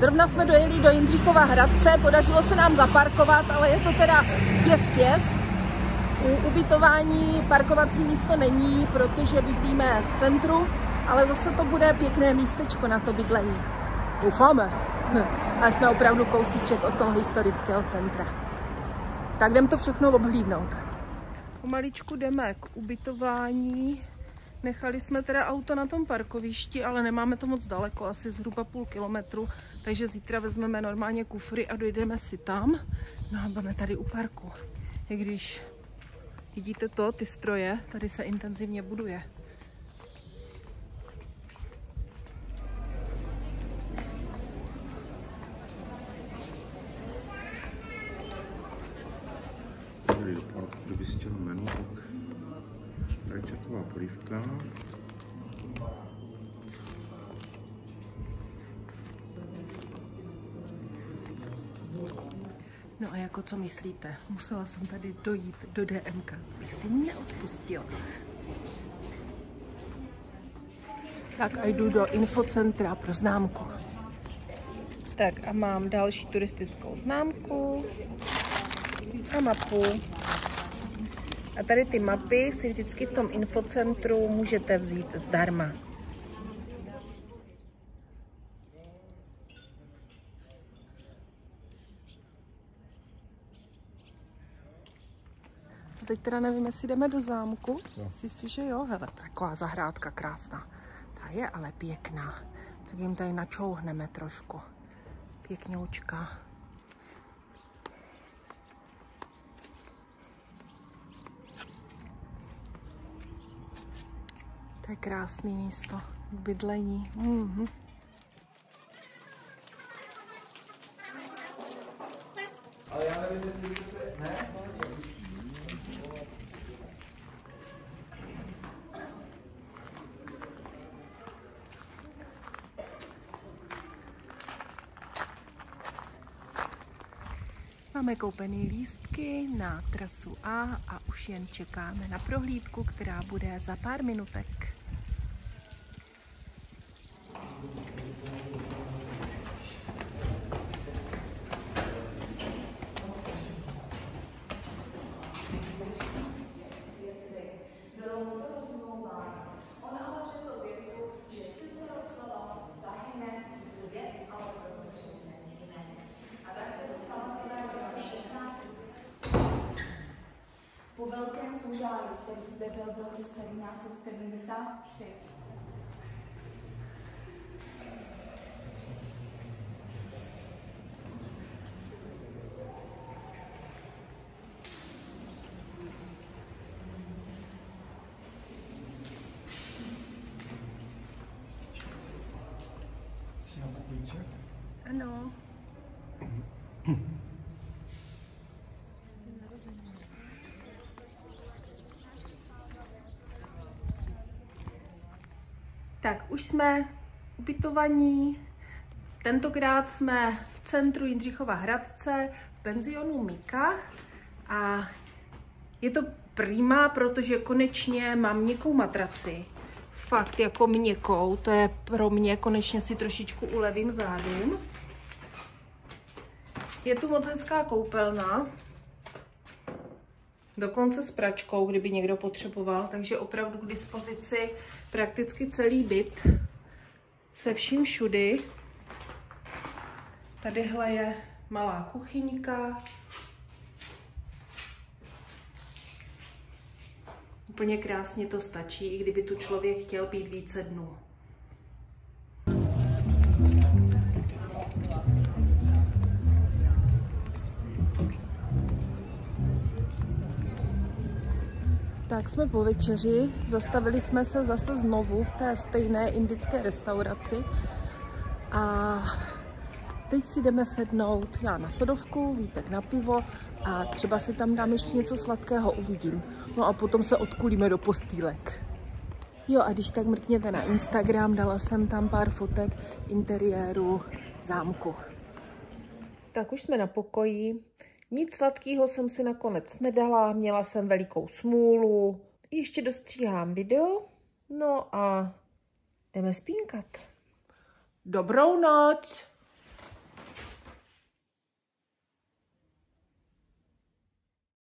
Zrovna jsme dojeli do Jindřichova Hradce, podařilo se nám zaparkovat, ale je to teda pěs pěs. U ubytování parkovací místo není, protože bydlíme v centru, ale zase to bude pěkné místečko na to bydlení. Doufáme. Ale jsme opravdu kousíček od toho historického centra. Tak jdem to všechno obhlídnout. Pomaličku jdeme k ubytování. Nechali jsme teda auto na tom parkovišti, ale nemáme to moc daleko, asi zhruba půl kilometru, takže zítra vezmeme normálně kufry a dojdeme si tam. No a budeme tady u parku. I když vidíte to, ty stroje, tady se intenzivně buduje. kdyby chtěl menu, tak rajčatová polívka. No a jako co myslíte? Musela jsem tady dojít do DMK, bych si neodpustil. Tak a jdu do infocentra pro známku. Tak a mám další turistickou známku a mapu. A tady ty mapy si vždycky v tom infocentru můžete vzít zdarma. A teď teda nevím, jestli jdeme do zámku. Myslíš si, že jo? Hele, taková zahrádka krásná. Ta je ale pěkná. Tak jim tady načouhneme trošku. Pěkňoučka. To je krásné místo k bydlení. Mm-hmm. Ale já nevím, jestli se... Ne? Máme koupený lístky na trasu A a jen čekáme na prohlídku, která bude za pár minutek. Velkém požáru, který zde byl v roce 1773, Ano. Tak, už jsme ubytovaní. Tentokrát jsme v centru Jindřichova Hradce, v penzionu Mika. A je to prima, protože konečně mám měkkou matraci. Fakt jako měkkou, to je pro mě, konečně si trošičku ulevím zádům. Je tu moc hezká koupelna, dokonce s pračkou, kdyby někdo potřeboval, takže opravdu k dispozici prakticky celý byt se vším všudy. Tadyhle je malá kuchyňka. Úplně krásně to stačí, i kdyby tu člověk chtěl být více dnů. Tak jsme po večeři, zastavili jsme se zase znovu v té stejné indické restauraci a teď si jdeme sednout já na sodovku, Vítek na pivo a třeba si tam dám ještě něco sladkého, uvidím. No a potom se odkulíme do postýlek. Jo a když tak mrkněte na Instagram, dala jsem tam pár fotek interiéru zámku. Tak už jsme na pokoji. Nic sladkého jsem si nakonec nedala, měla jsem velikou smůlu. Ještě dostříhám video, no a jdeme spínkat. Dobrou noc!